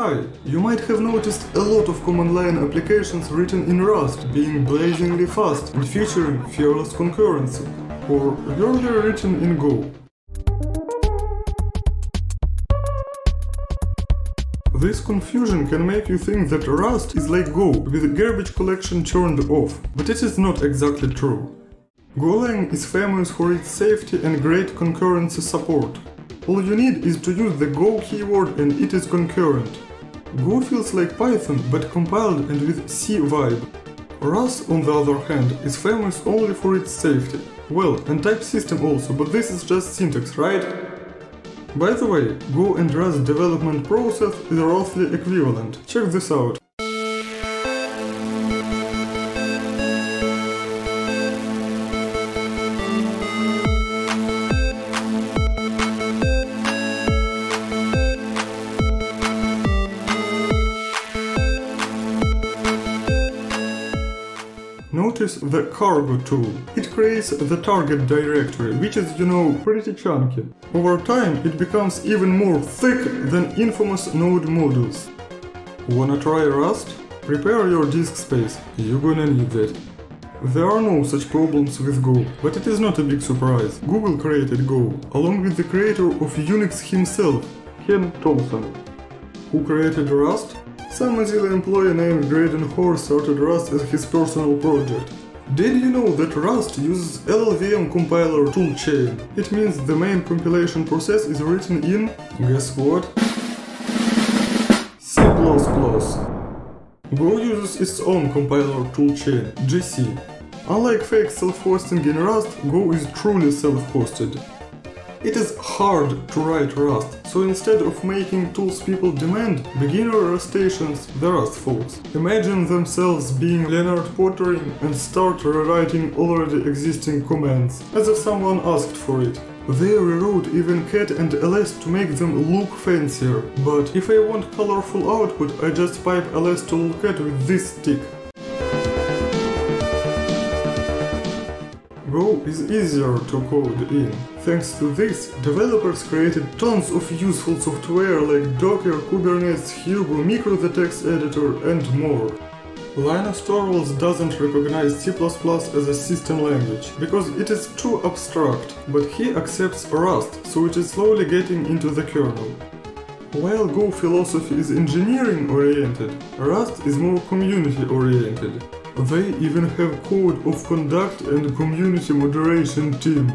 Hi, you might have noticed a lot of command line applications written in Rust being blazingly fast and featuring fearless concurrency, or earlier written in Go. This confusion can make you think that Rust is like Go, with garbage collection turned off, but it is not exactly true. Golang is famous for its safety and great concurrency support. All you need is to use the Go keyword and it is concurrent. Go feels like Python but compiled and with C vibe. Rust, on the other hand, is famous only for its safety. Well, and type system also, but this is just syntax, right? By the way, Go and Rust development process is roughly equivalent. Check this out. Notice the cargo tool. It creates the target directory, which is, you know, pretty chunky. Over time, it becomes even more thick than infamous node modules. Wanna try Rust? Prepare your disk space, you're gonna need that. There are no such problems with Go, but it is not a big surprise. Google created Go, along with the creator of Unix himself, Ken Thompson. Who created Rust? Some Mozilla employee named Graydon Hoare started Rust as his personal project. Did you know that Rust uses LLVM compiler toolchain? It means the main compilation process is written in, guess what? C++. Go uses its own compiler toolchain, GC. Unlike fake self-hosting in Rust, Go is truly self-hosted. It is hard to write Rust, so instead of making tools people demand, beginner Rustaceans, the Rust folks, imagine themselves being Lennart Poettering and start rewriting already existing commands, as if someone asked for it. They rewrote even cat and ls to make them look fancier, but if I want colorful output, I just pipe ls to lolcat with this stick. Go is easier to code in. Thanks to this, developers created tons of useful software like Docker, Kubernetes, Hugo, Micro the text editor and more. Linus Torvalds doesn't recognize C++ as a system language, because it is too abstract, but he accepts Rust, so it is slowly getting into the kernel. While Go philosophy is engineering oriented, Rust is more community oriented. They even have code of conduct and community moderation team.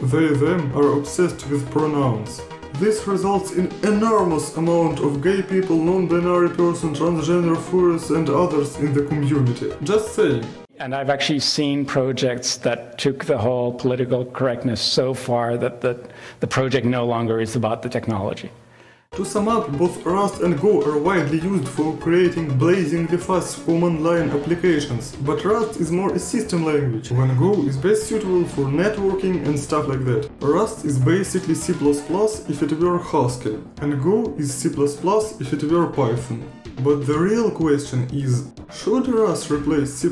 They them are obsessed with pronouns. This results in enormous amount of gay people, non-binary person, transgender furries and others in the community. Just saying. And I've actually seen projects that took the whole political correctness so far that the, the project no longer is about the technology. To sum up, both Rust and Go are widely used for creating blazingly fast command line applications, but Rust is more a system language, when Go is best suitable for networking and stuff like that. Rust is basically C++ if it were Haskell, and Go is C++ if it were Python. But the real question is, should Rust replace C++?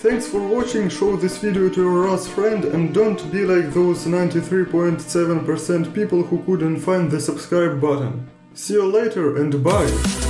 Thanks for watching, show this video to your Rust friend and don't be like those 93.7% people who couldn't find the subscribe button. See you later and bye!